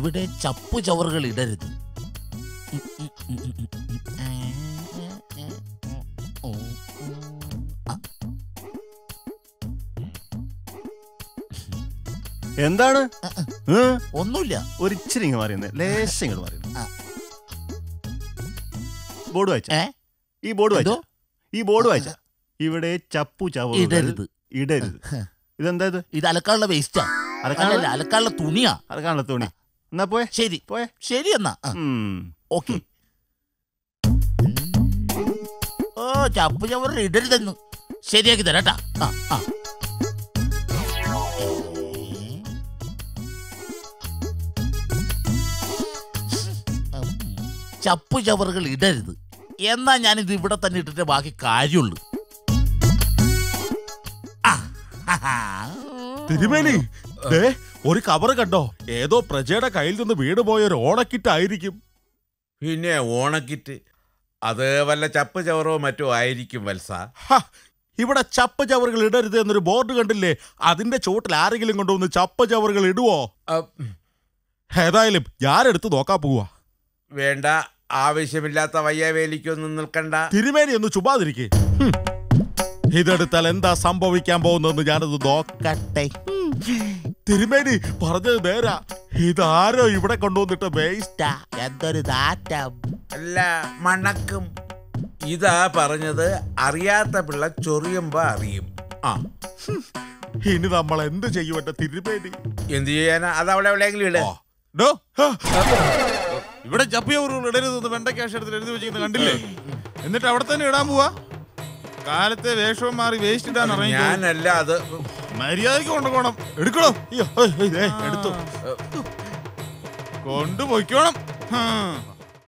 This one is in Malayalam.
ഇവിടെ ചപ്പു ചവറുകൾ ഇടരുത്. എന്താണ്? ഒന്നുമില്ല. ഒരു ഇച്ചിരി ഇങ്ങ് പറയുന്നത് ലേശം ഇങ്ങോട്ട് പറയുന്നത് ആ. ബോർഡ് വായിച്ച? ഈ ബോർഡ് വായിച്ചോ? ഈ ബോർഡ് വായിച്ച? ഇവിടെ ചപ്പു ചവറുകൾ ഇടരുത്. ഇടരുത്. ഇതെന്താ ഇത്? അലക്കാനുള്ള വേസ്റ്റാ അലക്കാനുള്ള? തുണിയാ അലക്കാനുള്ള തുണിയാ. അലക്കാനുള്ള തുണി. എന്നാ പോയെ? ശരി. പോയെ? ശരി എന്നാ. ഓക്കെ. ഓ ചപ്പു ചവറ് ഇടരുതെന്ന് ശരിയാക്കി തരാട്ടാ. ആ ആ. ചപ്പു ചവറുകൾ ഇടരുത്. എന്നാ ഞാനിത് ഇവിടെ തന്നെ ഇട്ടിട്ട് ബാക്കി കാര്യമുള്ളൂ. തിരുമേനി ദേ ഒരു കവറ് കണ്ടോ? ഏതോ പ്രജയുടെ കയ്യിൽ നിന്ന് വീട് പോയ ഓണക്കിറ്റ് ആയിരിക്കും പിന്നെ ഓണക്കിറ്റ് അത് വല്ല ചപ്പ് ചവറോ മറ്റോ ആയിരിക്കും വത്സ. ഇവിടെ ചപ്പ് ചവറുകൾ ഇടരുത് എന്നൊരു ബോർഡ് കണ്ടില്ലേ? അതിന്റെ ചോട്ടിൽ ആരെങ്കിലും കൊണ്ടുവന്ന് ചപ്പ് ചവറുകൾ ഇടുവോ? ഏതായാലും ഞാനെടുത്ത് നോക്കാൻ പോവാ. വേണ്ട ആവശ്യമില്ലാത്ത വയ്യാവേലിക്കൊന്നും നിൽക്കണ്ട. തിരുമേനി ഒന്ന് ചുമ്മാതിരിക്കേ. ഇതെടുത്താൽ എന്താ സംഭവിക്കാൻ പോകുന്നതെന്ന് ഞാനത് നോക്കട്ടെ. തിരുമേനി പറഞ്ഞത് നേരാ. ഇതാരോ ഇവിടെ കൊണ്ടുവന്നിട്ട് വേസ്റ്റാ എന്തൊരു നാറ്റം. അല്ല മണക്കും. ഇതാ പറഞ്ഞത് അറിയാത്ത പിള്ള ചൊറിയുമ്പോ അറിയും. ആ. ഇനി നമ്മൾ എന്ത് ചെയ്യുവട്ടെ തിരുമേനി? എന്ത് ചെയ്യാനാ? അത് അവിടെ എവിടെയെങ്കിലും ഇട. ഓ, ഡോ, ഇടരുത് ഇവിടെ ക്യാഷ് എടുത്ത് എഴുതി വെച്ചിരിക്കുന്നത് കണ്ടില്ലേ? എന്നിട്ട് അവിടെ തന്നെ ഇടാൻ പോവാ. കാലത്തെ വേഷവും മാറി വേസ്റ്റ് ഇടാൻ ഞാനല്ല അത്. മര്യാദയ്ക്ക് കൊണ്ടുപോകണം. എടുക്കണോ എടുത്തു. കൊണ്ടുപോയിക്കോണം.